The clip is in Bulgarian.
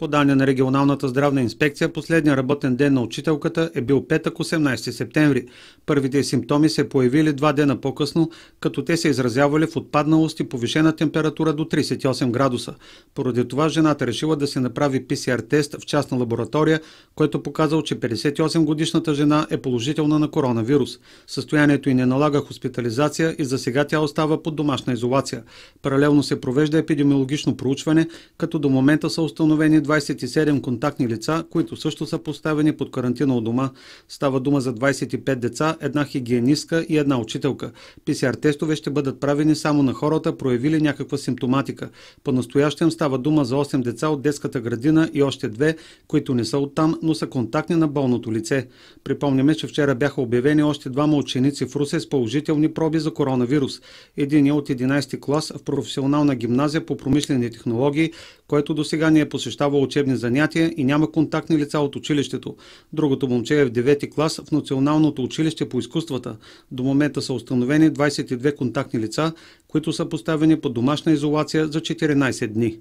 По данни на регионалната здравна инспекция, последния работен ден на учителката е бил петък 18 септември. Първите симптоми се появили два дена по-късно, като те се изразявали в отпадналост и повишена температура до 38 градуса. Поради това жената решила да се направи ПСР тест в частна лаборатория, който показал, че 58 годишната жена е положителна на коронавирус. Състоянието й не налага хоспитализация и за сега тя остава под домашна изолация. Паралелно се провежда епидемиологично проучване, като до момента са установени 27 контактни лица, които също са поставени под карантина от дома. Става дума за 25 деца, една хигиенистка и една учителка. ПСР тестове ще бъдат правени само на хората, проявили някаква симптоматика. По-настоящем става дума за 8 деца от детската градина и още две, които не са оттам, но са контактни на болното лице. Припомняме, че вчера бяха обявени още двама ученици в Русе с положителни проби за коронавирус. Един е от 11 клас в професионална гимназия по промишлени технологии, който до сега не е посещавал учебни занятия и няма контактни лица от училището. Другото момче е в 9 клас в Националното училище по изкуствата. До момента са установени 22 контактни лица, които са поставени под домашна изолация за 14 дни.